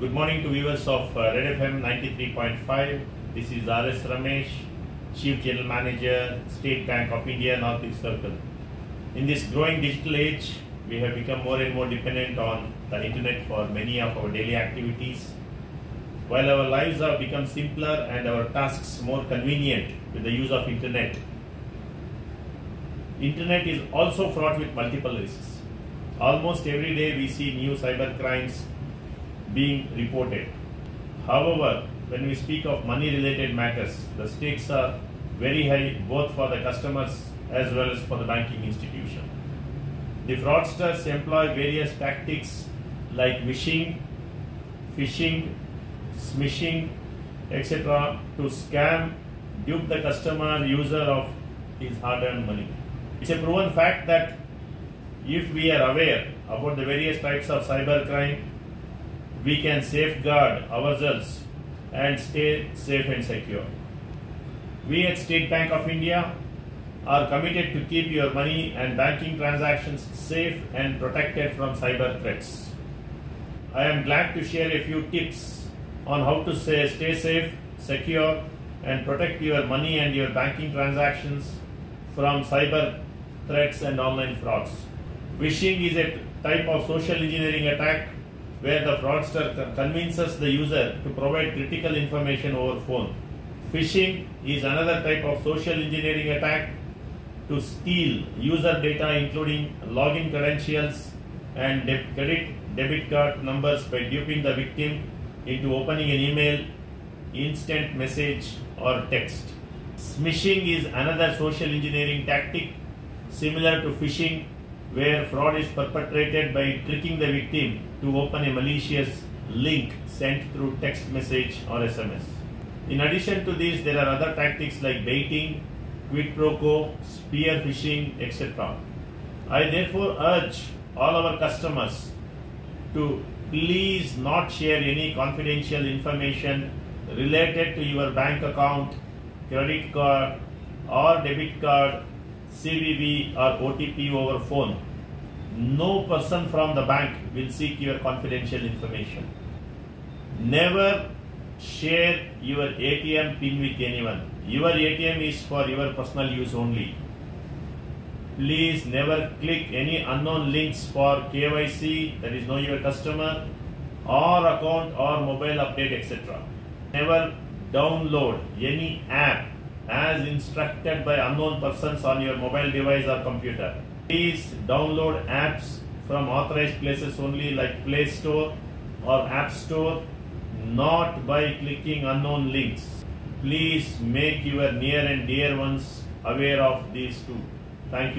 good morning to viewers of uh, Red FM 93.5. This is RS Ramesh, Chief General Manager, State Bank of India, Northeast Circle. In this growing digital age, we have become more and more dependent on the internet for many of our daily activities. While our lives have become simpler and our tasks more convenient with the use of internet, internet is also fraught with multiple risks. Almost every day we see new cyber crimes being reported. However, when we speak of money related matters, the stakes are very high both for the customers as well as for the banking institution. The fraudsters employ various tactics like vishing, phishing, smishing, etc. to scam, dupe the customer user of his hard earned money. It's a proven fact that if we are aware about the various types of cyber crime, we can safeguard ourselves and stay safe and secure. We at State Bank of India are committed to keep your money and banking transactions safe and protected from cyber threats. I am glad to share a few tips on how to say stay safe, secure and protect your money and your banking transactions from cyber threats and online frauds. Vishing is a type of social engineering attack where the fraudster convinces the user to provide critical information over phone. Phishing is another type of social engineering attack to steal user data including login credentials and credit debit card numbers by duping the victim into opening an email, instant message or text. Smishing is another social engineering tactic similar to phishing where fraud is perpetrated by tricking the victim to open a malicious link sent through text message or SMS. In addition to this, there are other tactics like baiting, quid pro quo, spear phishing, etc. I therefore urge all our customers to please not share any confidential information related to your bank account, credit card, or debit card CVV or OTP over phone. No person from the bank will seek your confidential information. Never share your ATM pin with anyone. Your ATM is for your personal use only. Please never click any unknown links for KYC, that is know your customer, or account or mobile update, etc. Never download any app as instructed by unknown persons on your mobile device or computer. Please download apps from authorized places only like Play Store or App Store, not by clicking unknown links. Please make your near and dear ones aware of these two. Thank you.